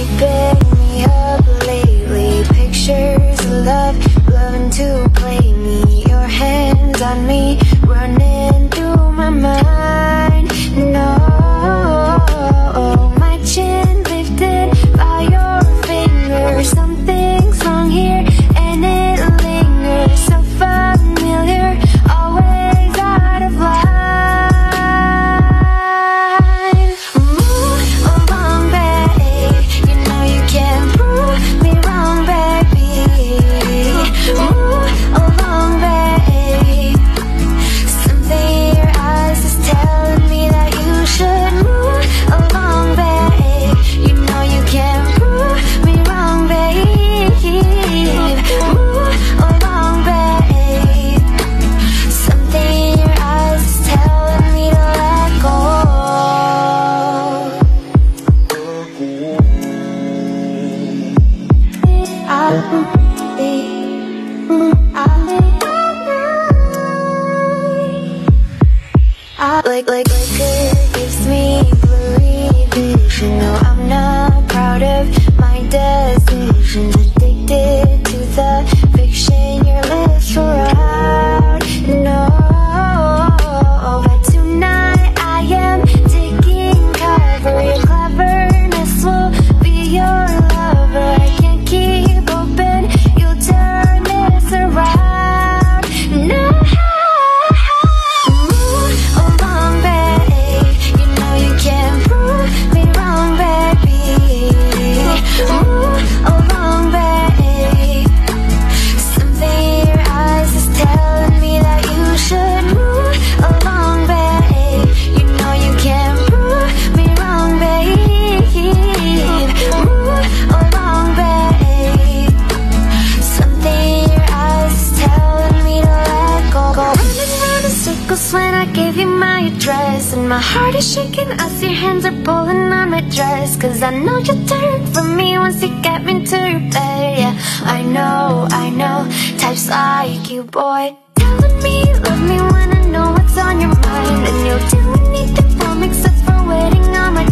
Baby. like like liquor gives me blurry vision. No, I'm not proud of my decisions. I gave you my address And my heart is shaking as your hands are pulling on my dress. Cause I know you turn from me once you get me to your bed Yeah, I know, I know, types like you, boy. Telling me you love me when I know what's on your mind And you'll do anything for me except for waiting on my